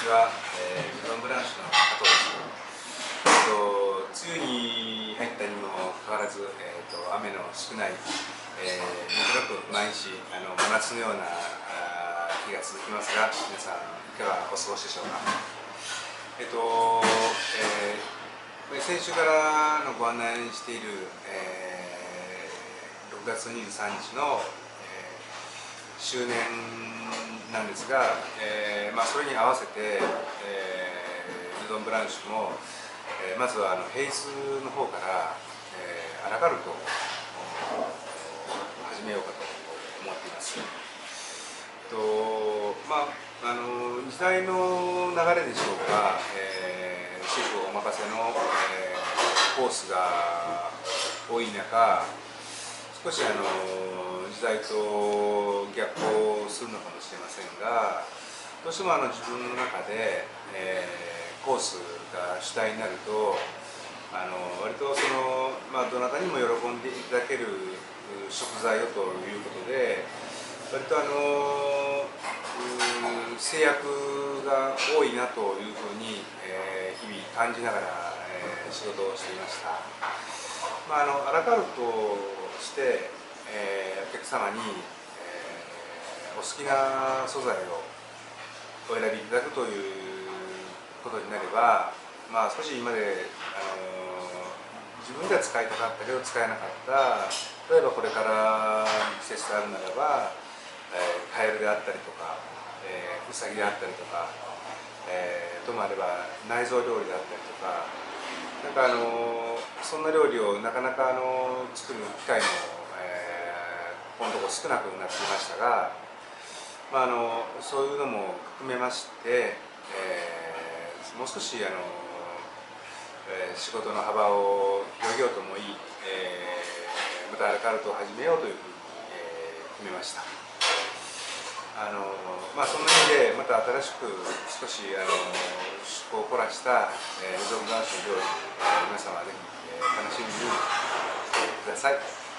ちは、えー、メロンブランシュの加藤です。えっと、梅雨に入ったにもかかわらず、えーと、雨の少ない、えー、短く毎日あの真夏のようなあ日が続きますが、皆さんいかがお過ごしでしょうか？えっと、えー、先週からのご案内している、えー、6月23日の、周年なんですが、えーまあ、それに合わせて、えー、ルドン・ブランシュも、えー、まずはあのヘイズの方から、えー、アラカルトを始めようかと思っています。とまあ、あの時代の流れでしょうか、えー、シェフお任せの、えー、コースが多い中少しあの時代と逆行するのかもしれませんがどうしてもあの自分の中で、えー、コースが主体になるとあの割とその、まあ、どなたにも喜んでいただける食材をということで割とあの制約が多いなというふうに、えー、日々感じながら、えー、仕事をしていました。まあ、あのアラカルトして、えー、お客様に、えー、お好きな素材をお選びいただくということになれば、まあ、少し今で、あの、自分では使いたかったけど使えなかった例えばこれから季節があるならば、えー、カエルであったりとか、えー、ウサギであったりとか、えー、ともあれば内臓料理であったりとかなんかあのそんな料理をなかなかあの作る会も、えー、このとこ少なくなっていましたが、まあ、あのそういうのも含めまして、えー、もう少しあの、えー、仕事の幅を広げようと思い、えー、またアルカルトを始めようというふうに、えー、決めました。あのまあ、そんな意味でまた新しく少しあの趣向を凝らした、えー、うどん男子の料理、え、皆様ぜひ、えー、楽しみにしてください。